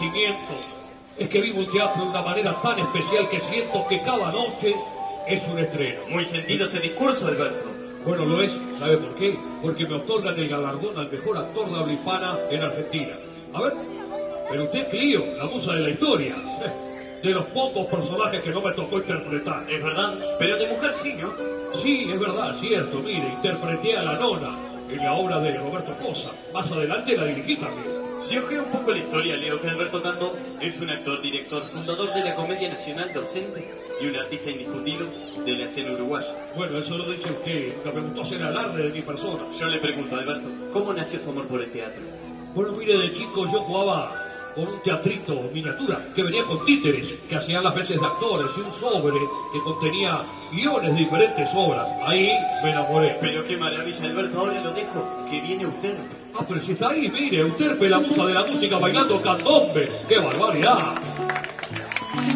agradecimiento es que vivo el teatro de una manera tan especial que siento que cada noche es un estreno. Muy sentido ese discurso, Alberto. Bueno, lo es, ¿sabe por qué? Porque me otorgan el galardón al mejor actor de habla hispana en Argentina. A ver, pero usted es Clio, la musa de la historia. De los pocos personajes que no me tocó interpretar. Es verdad, pero de mujer sí, ¿no? Sí, es verdad, cierto. Mire, interpreté a la nona en la obra de Roberto Cosa. Más adelante la dirigí también. Si ojeo un poco la historia, leo que Alberto Cando es un actor, director, fundador de la Comedia Nacional Docente y un artista indiscutido de la escena uruguaya. Bueno, eso lo dice usted. Nunca me gustó hacer alarde de mi persona. Yo le pregunto, Alberto, ¿cómo nació su amor por el teatro? Bueno, mire, de chico yo jugaba con un teatrito miniatura que venía con títeres que hacían las veces de actores y un sobre que contenía guiones de diferentes obras. Ahí me enamoré. Pero qué maravilla, Alberto, ahora lo dejo, que viene usted. Ah, pero si está ahí, mire, Euterpe, la musa de la música bailando candombe. ¡Qué barbaridad!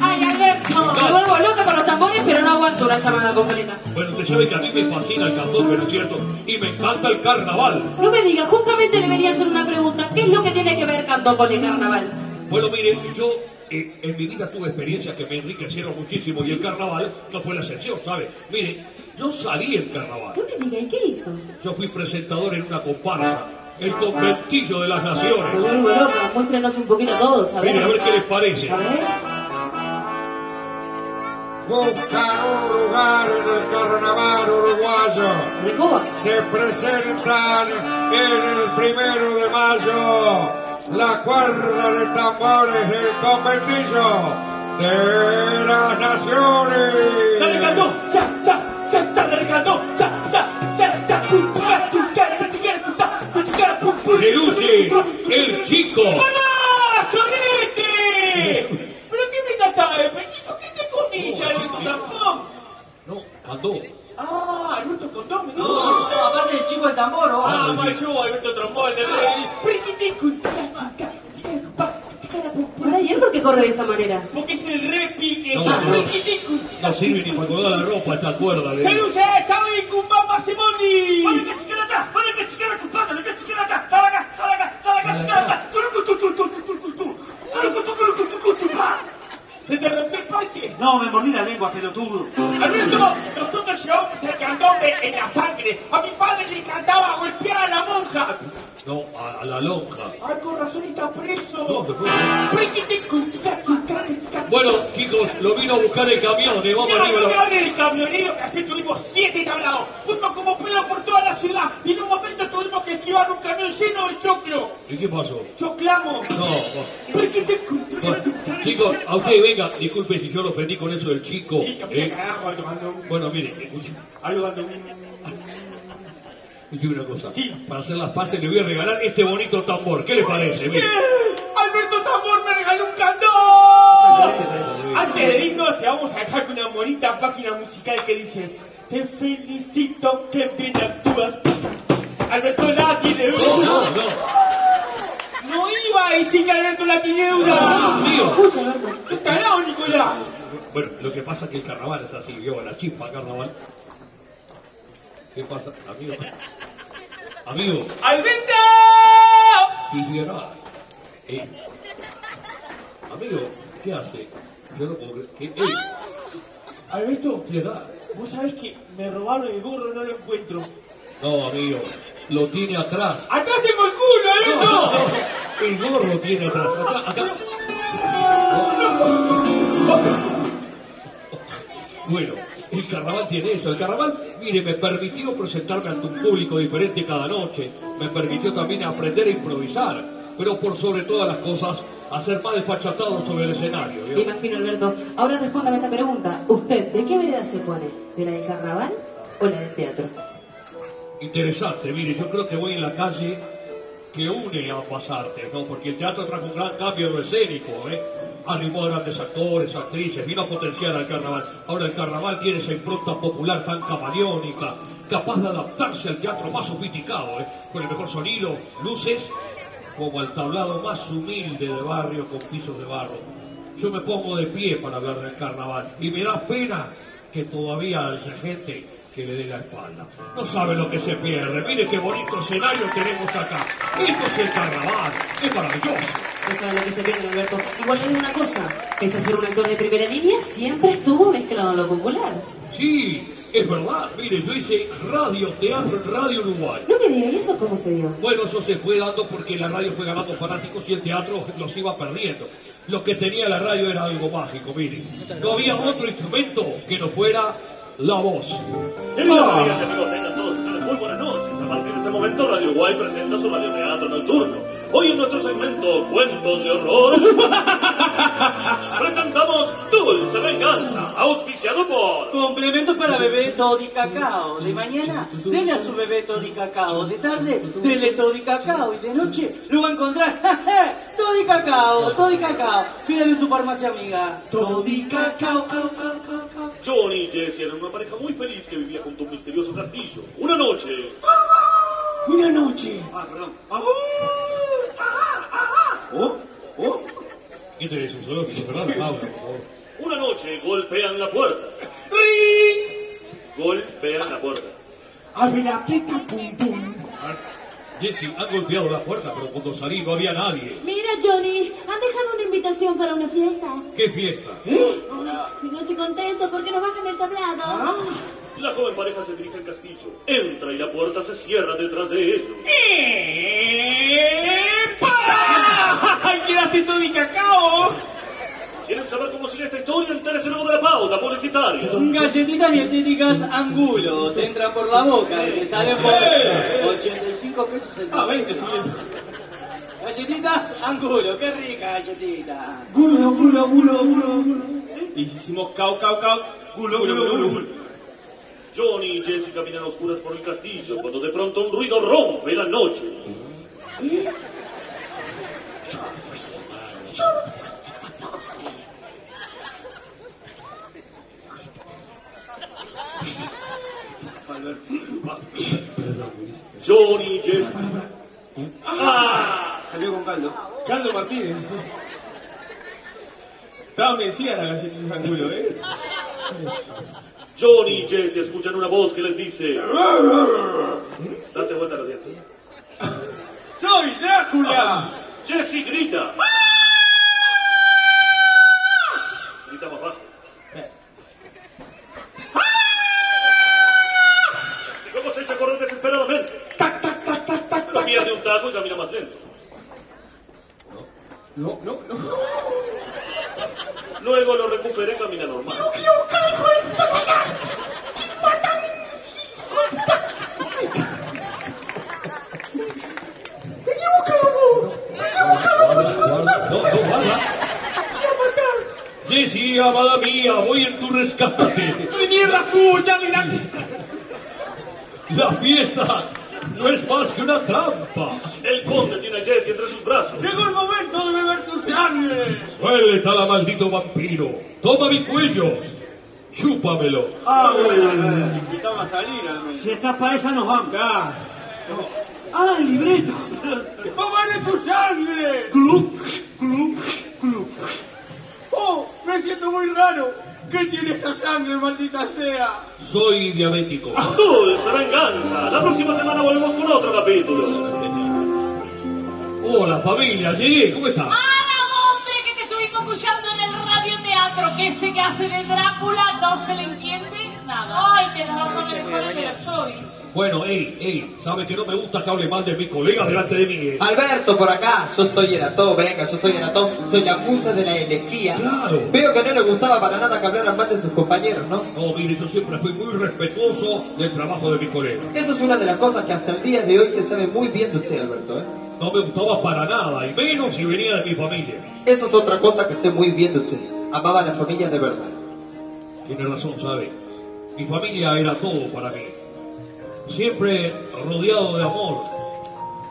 Ay, Alberto, me vuelvo loca con los tambores, pero no aguanto una llamada completa. Bueno, usted sabe que a mí me fascina el candombe, ¿no es cierto? Y me encanta el carnaval. No me diga, justamente le venía a hacer una pregunta. ¿Qué es lo que tiene que ver Cantó con el carnaval? Bueno, mire, yo eh, en mi vida tuve experiencias que me enriquecieron muchísimo y el carnaval no fue la excepción, ¿sabe? Mire, yo salí en carnaval. No me diga, ¿y qué hizo? Yo fui presentador en una comparsa, el conventillo de las naciones. Vuelvo loca, muéstrenos un poquito todos, a ver. Mire, a ver qué les parece. A ver. Buscan un lugar en el carnaval uruguayo. Recoba. Se presentan en el primero de mayo la cuerda de tambores del conventillo de las naciones. ¡Dale, Cantó! ¡Ya, ya, ya, ya, dale, pum, cara, pum, pum, Reluce, pum, el chico. ¡Mamá! ¡Sorrete! ¿Pero qué me trata de petizo? ¿Qué te comiste, Alberto Tampón? No, cantó. Ah, Alberto Condón, me dijo. No, aparte del chico del tambor, ¿o? Ah, Ah, macho, Alberto Trombón, de Para, ¿y él por qué corre de esa manera? Porque es el repique. No, no. No sirve ni para colgar la ropa esta cuerda. le digo. ¡Salud, eh! ¡Chavi, Cumbamba, Simoni! ¡Para que chiquilata! ¡Para que chiquilata, compadre! ¡Que chiquilata! ¡Salaga, salaga, salaga, chiquilata! ¡Turucu, tu, tu, tu, tu, tu, tu, tu! ¡Turucu, tu, turucu, tu, tu, tu, pa! ¡Se te rompió el parche! No, me mordí la lengua, pelotudo. Alberto, nosotros llevamos el candombe en la sangre. A mi padre le encantaba golpear a la monja. No, a, a la lonja. Ay, con razón está preso. No, después-. Bueno, chicos, lo vino a buscar el camión, eh, vamos No, arriba. no me hable del camionero que ayer tuvimos siete tablados. Fuimos como pedo por toda la ciudad y en un momento tuvimos que esquivar un camión lleno de choclo. ¿Y qué pasó? Choclamos. No, bueno, chicos, a usted venga, disculpe si yo lo ofendí con eso del chico. Eh. Bueno, mire, escuche una cosa. Sí. Para hacer las paces le voy a regalar este bonito tambor. ¿Qué le parece? ¡Sí! Mire. ¡Alberto Tambor me regaló un candón! Antes de irnos, te vamos a dejar con una bonita página musical que dice Te felicito que bien actúas. Alberto la tiene No, dura. no, no. No a decir que Alberto la tiene dura. Mío. Escucha, Alberto. ¿Qué carajo, Nicolás? Bueno, lo que pasa es que el carnaval es así, yo la chispa carnaval. ¿Qué pasa, amigo? Amigo, ¡Alberto! quisiera. Eh, amigo, ¿qué hace? Yo no puedo creer. ¿Qué, ey, Alberto, ¿qué da? vos sabés que me robaron el gorro y no lo encuentro. No, amigo, lo tiene atrás. ¡Atrás tengo el culo, No, Alberto! no, el gorro tiene atrás. Acá, acá. Bueno, el carnaval tiene eso. El carnaval, mire, me permitió presentarme ante un público diferente cada noche. Me permitió también aprender a improvisar. Pero por sobre todas las cosas, hacer más desfachatado sobre el escenario. Imagino, Alberto. Ahora respóndame esta pregunta. ¿Usted de qué vereda se pone? ¿De la del carnaval o la del teatro? Interesante, mire, yo creo que voy en la calle que une ambas artes, ¿no? Porque el teatro trajo un gran cambio lo escénico, ¿eh? A grandes actores, actrices, vino a potenciar al carnaval. Ahora el carnaval tiene esa impronta popular tan camaleónica, capaz de adaptarse al teatro más sofisticado, ¿eh? Con el mejor sonido, luces, como al tablado más humilde de barrio con pisos de barro. Yo me pongo de pie para hablar del carnaval y me da pena que todavía haya gente que le dé la espalda. No sabe lo que se pierde. Mire qué bonito escenario tenemos acá. Esto es el carnaval. Es maravilloso. No sabe lo que se pierde, Alberto. Igual le digo una cosa. Pese a ser un actor de primera línea, siempre estuvo mezclado en lo popular. Sí, es verdad. Mire, yo hice radio, teatro Radio Uruguay. No me diga ¿y eso cómo se dio. Bueno, eso se fue dando porque la radio fue ganando fanáticos y el teatro los iba perdiendo. Lo que tenía la radio era algo mágico, mire. No había otro instrumento que no fuera la voz. Queridas amigas y amigos, tengan todos ustedes muy buenas noches. A partir de este momento, Radio Uruguay presenta su radioteatro nocturno. Hoy en nuestro segmento Cuentos de Horror presentamos Dulce Venganza, auspiciado por... Complemento para bebé Toddy Cacao. De mañana, dele a su bebé Toddy Cacao. De tarde, dele Toddy Cacao. Y de noche, lo va a encontrar. Toddy Cacao, Toddy Cacao. Pídale en su farmacia amiga. Toddy Cacao, cao, cao, cao, cao. Jessie eran una pareja muy feliz que vivía junto a un misterioso castillo. Una noche, Una noche. ¿Oh? ¿Oh? ¿Qué te es un solo? Perdón, Pablo, por favor. una noche golpean la puerta. Golpean la puerta. Abre la pum, pum. Jesse, han golpeado la puerta, pero cuando salí no había nadie. Mira, Johnny, han dejado una invitación para una fiesta. ¿Qué fiesta? Y no te contesto porque nos bajan el tablado. La joven pareja se dirige al castillo. Entra y la puerta se cierra detrás de ellos. ¡Ay, quedaste Toddy Cacao! ¿Quieren saber cómo sigue esta historia? Entérese luego de pauta publicitaria. Galletitas dietéticas Angulo. Te entran por la boca y te salen por 85 pesos el Ah, 20, sí. Galletitas Angulo, qué rica galletita. Gulo, gulo, gulo, gulo, gulo. Y hicimos cau, cau, cau. Gulo, gulo, gulo, gulo. Johnny y Jesse caminan a oscuras por el castillo cuando de pronto un ruido rompe la noche. Johnny y Jesse. ¡Ah! Salió con caldo. Caldo Martínez. Estaba vencida la galletita de ¿eh? Johnny y Jesse escuchan una voz que les dice: Date vuelta a los dientes. ¡Soy Drácula! Jesse grita. Grita más bajo. Luego se echa a correr desesperadamente. Pero pierde un taco y camina más lento. No, no, no. Luego lo recupera y camina normal. No, no, guarda. Jesse, amada mía, voy en tu rescate. ¡Ay, mierda suya, mira! La fiesta no es más que una trampa. El conde tiene a Jesse entre sus brazos. Llegó el momento de beber tu sangre. Suelta la maldito vampiro. Toma mi cuello. Chúpamelo. Invitaba a salir al. Si estás para esa nos vamos. ¡Ah, el libreto! ¡Tomaré tu sangre! ¡Club! ¡Club! ¡Club! Me siento muy raro. ¿Qué tiene esta sangre, maldita sea? Soy diabético. Dulce venganza. La próxima semana volvemos con otro capítulo. Hola familia, llegué. ¿Cómo estás? ¡Hala, hombre, que te estuvimos escuchando en el radioteatro! Que ese que hace de Drácula no se le entiende nada. ¡Ay, tenés razón, el mejor es de los chovis! Bueno, ey, ey, sabe que no me gusta que hable mal de mis colegas delante de mí. eh? Alberto, por acá, yo soy Eratón, venga, yo soy Eratón, soy la musa de la energía. Claro. Veo que no le gustaba para nada que hablaran mal de sus compañeros, ¿no? No, mire, yo siempre fui muy respetuoso del trabajo de mis colegas. Eso es una de las cosas que hasta el día de hoy se sabe muy bien de usted, Alberto, ¿eh? No me gustaba para nada, y menos si venía de mi familia. Eso es otra cosa que sé muy bien de usted. Amaba a la familia de verdad. Tiene razón, ¿sabe? Mi familia era todo para mí. Siempre rodeado de amor.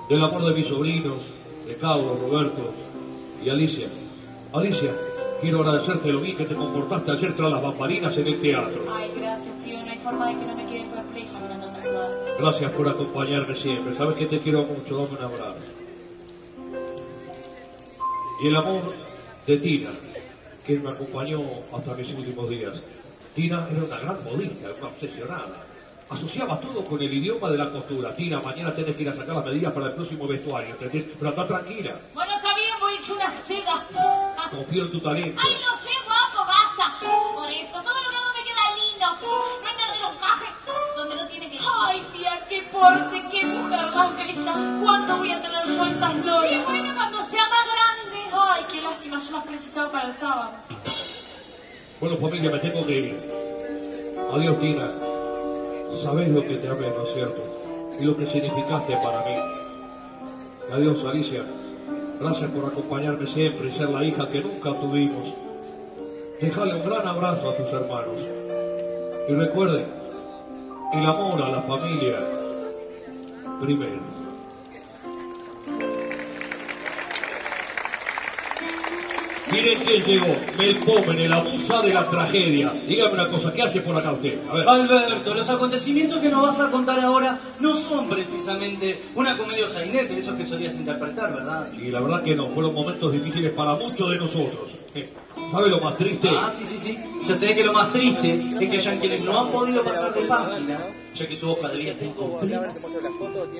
Del amor de mis sobrinos, de Carlos, Roberto y Alicia. Alicia, quiero agradecerte lo bien que te comportaste ayer tras las bambalinas en el teatro. Ay, gracias, tío. No hay forma de que no me quede perpleja mirando otra cosa. Gracias por acompañarme siempre. Sabes que te quiero mucho. Dame un abrazo. Y el amor de Tina, que me acompañó hasta mis últimos días. Tina era una gran modista, una obsesionada. Asociaba todo con el idioma de la costura. Tina, mañana tenés que ir a sacar las medidas para el próximo vestuario, ¿entendés? Pero anda tranquila, Bueno, está bien, voy a echar una seda. confío en tu talento. Ay, lo sé, guapo, gasa. Por eso, todo lo que hago me queda lindo. No hay nada de encaje donde no tiene que. Ay, tía, qué porte, qué mujer más bella. ¿Cuándo voy a tener yo esas glorias? Y bueno, cuando sea más grande. Ay, qué lástima, yo las precisaba para el sábado. Bueno, familia, me tengo que ir. Adiós, Tina. Sabés lo que te amé, ¿no es cierto? Y lo que significaste para mí. Adiós, Alicia. Gracias por acompañarme siempre y ser la hija que nunca tuvimos. Déjale un gran abrazo a tus hermanos. Y recuerden, el amor a la familia primero. Miren quién llegó, Mel Pomen, el abusa de la tragedia. Dígame una cosa, ¿qué hace por acá usted? A ver. Alberto, los acontecimientos que nos vas a contar ahora no son precisamente una comedia sainete, esos que solías interpretar, ¿verdad? Y la verdad que no, fueron momentos difíciles para muchos de nosotros. Eh, ¿Sabe lo más triste? Ah, sí, sí, sí. Ya sé que lo más triste es que hayan quienes no han podido pasar de página, ya que su hoja de vida está incompleta.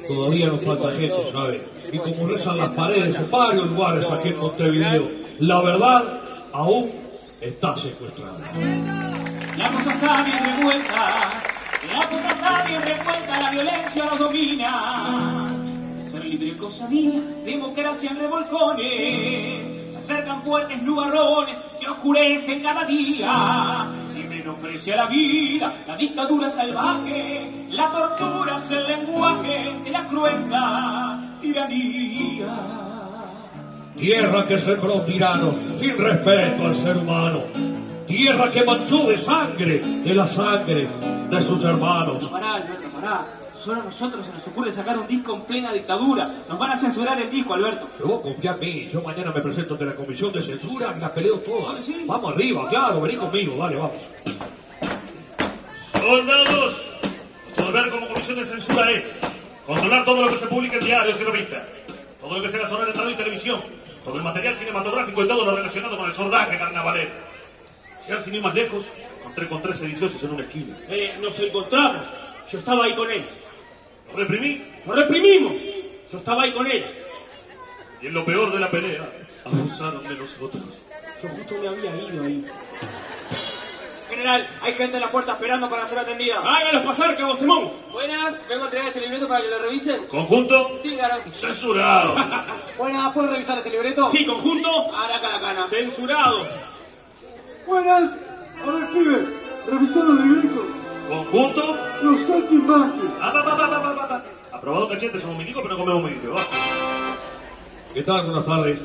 Todavía nos falta gente, ¿sabe? Y como rezan las paredes en varios lugares aquí en Montevideo, la verdad aún está secuestrada. La cosa está bien revuelta, la cosa está bien revuelta, la violencia nos domina. Ser libre cosa mía, democracia en revolcones. Se acercan fuertes nubarrones que oscurecen cada día. Y menosprecia la vida, la dictadura salvaje, la tortura es el lenguaje de la cruenta tiranía. Tierra que sembró tiranos sin respeto al ser humano. Tierra que manchó de sangre, de la sangre de sus hermanos. Pará, Alberto, pará. Solo a nosotros se nos ocurre sacar un disco en plena dictadura. Nos van a censurar el disco, Alberto. Pero vos confía en mí, yo mañana me presento ante la comisión de censura y las peleo todas. Ah, ¿sí? Vamos arriba, claro, vení conmigo, dale, vamos. Soldados, deber como comisión de censura es controlar todo lo que se publica en diarios y revistas, todo lo que se haga sobre radio y televisión, todo el material cinematográfico y todo lo relacionado con el sordaje carnavalero. Si así ni más lejos, encontré con tres sediciosos en una esquina. Eh, nos encontramos. Yo estaba ahí con él. Lo reprimí Lo reprimimos. Yo estaba ahí con él. y en lo peor de la pelea, abusaron de nosotros. Yo justo me había ido ahí. General, hay gente en la puerta esperando para ser atendida. ¡Hágalos pasar, Cabo Simón! Buenas, vengo a entregar este libreto para que lo revisen. Conjunto, Sí, claro. censurado. Buenas, ¿puedo revisar este libreto? Sí, conjunto. Ahora acá la cana. Censurado. Buenas. A ver, pibes, revisaron el libreto. Conjunto, Los saltimbanques. ah, va, va, va, va, va, va, va. Aprobado cachete, somos milicos, pero no comemos milito, va. ¿Qué tal? Buenas tardes.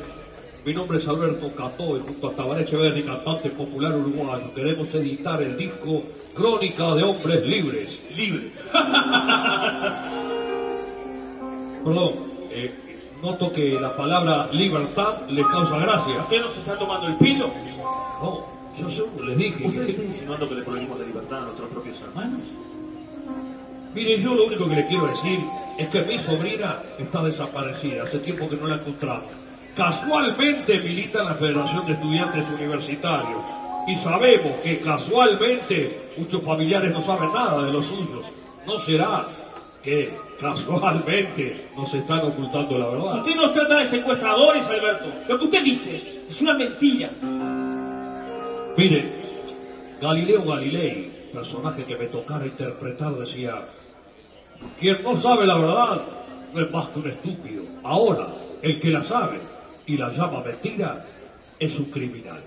Mi nombre es Alberto Cató y junto a Tabaré Echeverri, cantante popular uruguayo, queremos editar el disco Crónica de Hombres Libres. Libres. Perdón, eh, noto que la palabra libertad les causa gracia. ¿Usted nos está tomando el pelo? No, yo solo les dije ¿Usted que... está insinuando que le prohibimos la libertad a nuestros propios hermanos? Mire, yo lo único que le quiero decir es que mi sobrina está desaparecida, hace tiempo que no la encontramos. Casualmente milita en la Federación de Estudiantes Universitarios y sabemos que casualmente muchos familiares no saben nada de los suyos. ¿No será que casualmente nos están ocultando la verdad? Usted nos trata de secuestradores, Alberto. Lo que usted dice es una mentira. Mire, Galileo Galilei, personaje que me tocara interpretar, decía, quien no sabe la verdad no es más que un estúpido. Ahora, el que la sabe y la llama mentira es un criminal.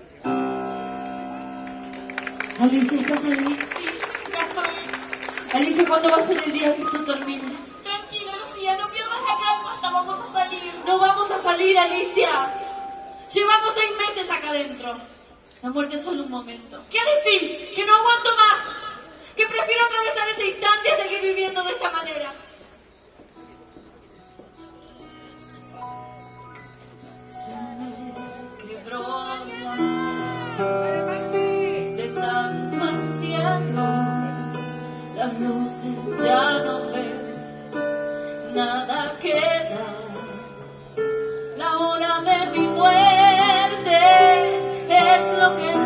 Alicia, ¿estás ahí? Sí, ya estoy. Alicia, ¿cuándo va a ser el día que esto termine? Tranquila, Lucía, no pierdas la calma, ya vamos a salir. No vamos a salir, Alicia. Llevamos seis meses acá adentro. La muerte es solo un momento. ¿Qué decís? Que no aguanto más. Que prefiero atravesar ese instante a seguir viviendo de esta manera. Las luces ya no ven, nada queda. La hora de mi muerte es lo que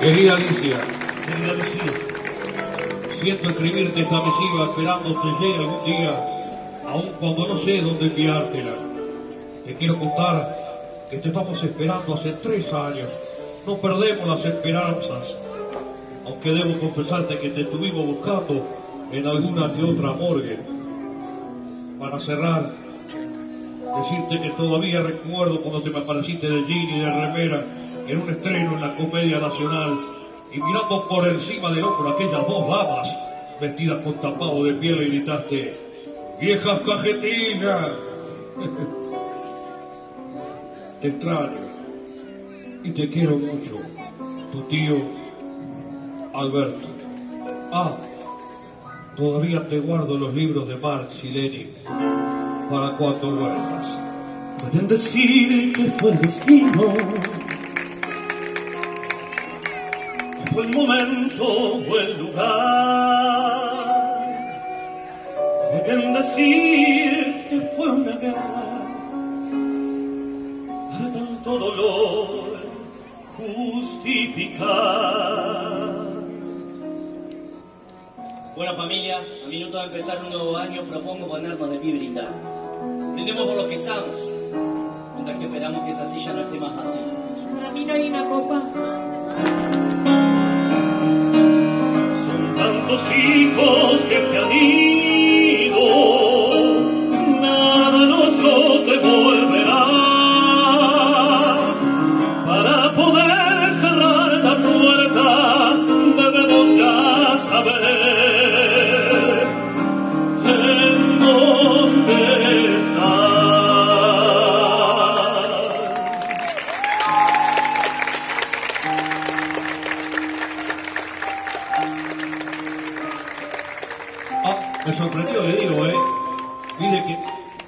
Querida Alicia, querida Alicia, siento escribirte esta misiva esperando que llegue algún día, aun cuando no sé dónde enviártela. Te quiero contar que te estamos esperando hace tres años. No perdemos las esperanzas, aunque debo confesarte que te estuvimos buscando en alguna que otra morgue. Para cerrar, decirte que todavía recuerdo cuando te me apareciste de jean y de remera en un estreno en la Comedia Nacional y mirando por encima del hombro aquellas dos damas vestidas con tapado de piel y gritaste ¡Viejas cajetillas! te extraño y te quiero mucho, tu tío Alberto. Ah, todavía te guardo los libros de Marx y Lenin para cuando vuelvas. Pueden decir que fue el destino, fue el momento o el lugar. Pueden decir que fue una guerra para tanto dolor justificar. Bueno familia, a minuto de empezar un nuevo año propongo ponernos de pie y brindar. Brindemos por los que estamos, mientras que esperamos que esa silla no esté más vacía. Para mí no hay una copa. Son tantos hijos que se han ido, me sorprendió, le digo, ¿eh? Mire que,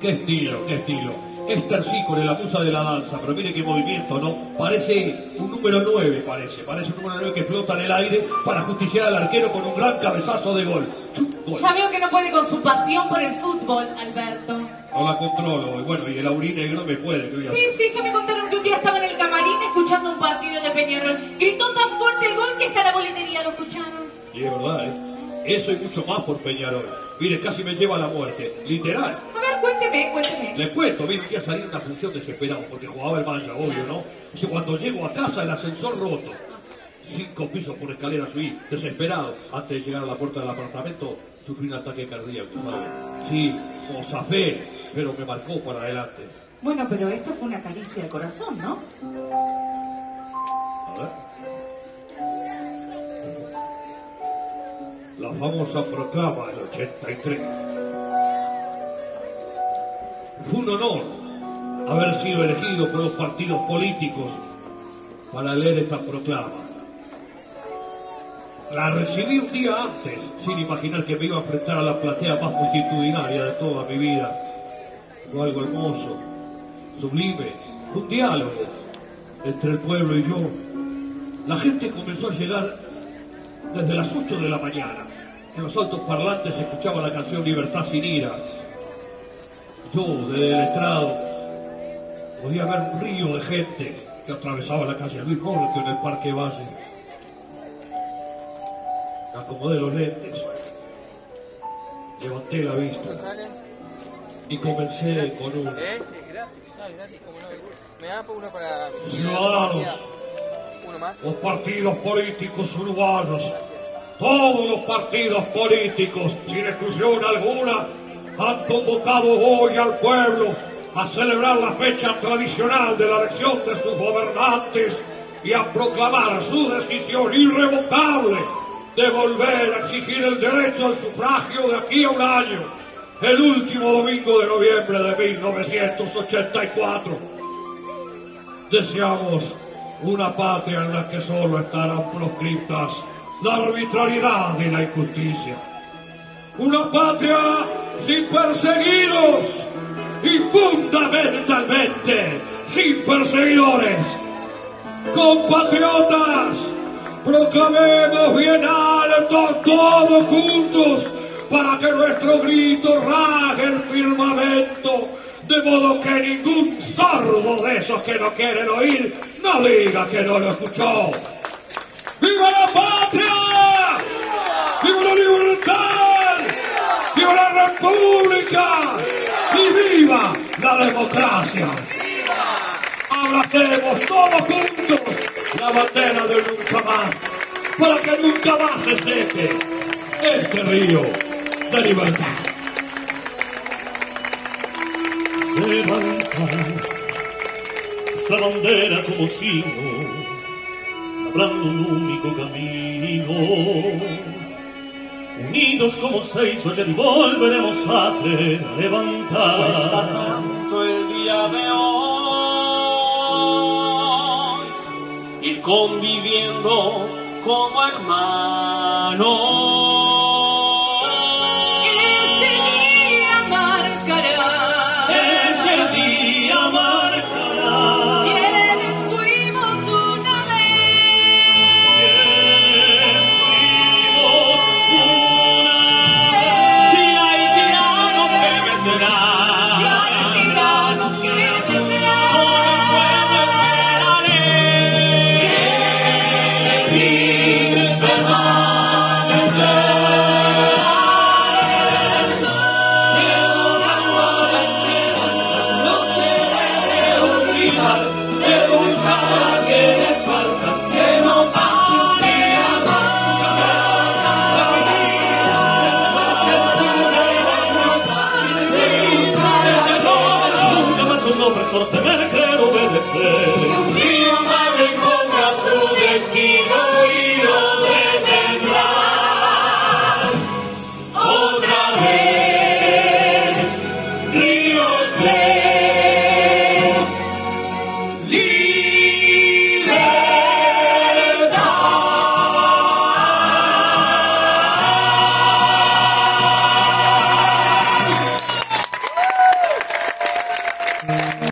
qué estilo, qué estilo. Es tercícola, la musa de la danza, pero mire qué movimiento, ¿no? Parece un número 9, parece. Parece un número 9 que flota en el aire para justiciar al arquero con un gran cabezazo de gol. Ya veo que no puede con su pasión por el fútbol, Alberto. No la controlo. Y bueno, y el aurinegro me puede, ¿qué voy a Sí, hacer? sí, ya me contaron que un día estaba en el camarín escuchando un partido de Peñarol. Gritó tan fuerte el gol que hasta la boletería lo escucharon. Y es verdad, ¿eh? Eso y mucho más por Peñarol. Mire, casi me lleva a la muerte. Literal. A ver, cuénteme, cuénteme. Le cuento, mire, que a salir una función desesperado porque jugaba el mancha, obvio, ¿no? Dice, cuando llego a casa, el ascensor roto. Cinco pisos por escalera subí, desesperado. Antes de llegar a la puerta del apartamento, sufrí un ataque cardíaco, ¿sabe? Sí, como zafé, pero me marcó para adelante. Bueno, pero esto fue una caricia al corazón, ¿no? Famosa proclama del 83. Fue un honor haber sido elegido por los partidos políticos para leer esta proclama. La recibí un día antes, sin imaginar que me iba a enfrentar a la platea más multitudinaria de toda mi vida. Fue algo hermoso, sublime, un diálogo entre el pueblo y yo. La gente comenzó a llegar desde las 8 de la mañana. En los altos parlantes se escuchaba la canción Libertad sin ira. Yo, desde el estrado, podía ver un río de gente que atravesaba la calle Luis Borges en el Parque Valle. Me acomodé los lentes, levanté la vista y comencé con un. Ciudadanos, los partidos políticos uruguayos, todos los partidos políticos, sin exclusión alguna, han convocado hoy al pueblo a celebrar la fecha tradicional de la elección de sus gobernantes y a proclamar su decisión irrevocable de volver a exigir el derecho al sufragio de aquí a un año, el último domingo de noviembre de 1984. Deseamos una patria en la que solo estarán proscriptas la arbitrariedad y la injusticia. Una patria sin perseguidos y fundamentalmente sin perseguidores. Compatriotas, proclamemos bien alto todos juntos para que nuestro grito raje el firmamento, de modo que ningún sordo de esos que no quieren oír no diga que no lo escuchó. ¡Viva república! ¡Y viva la democracia! Abracemos todos juntos la bandera de nunca más, para que nunca más se seque este río de libertad. Levanta esa bandera como signo, hablando un único camino. Unidos como se hizo ayer y volveremos a levantar. Cuesta tanto el día de hoy ir conviviendo como hermanos.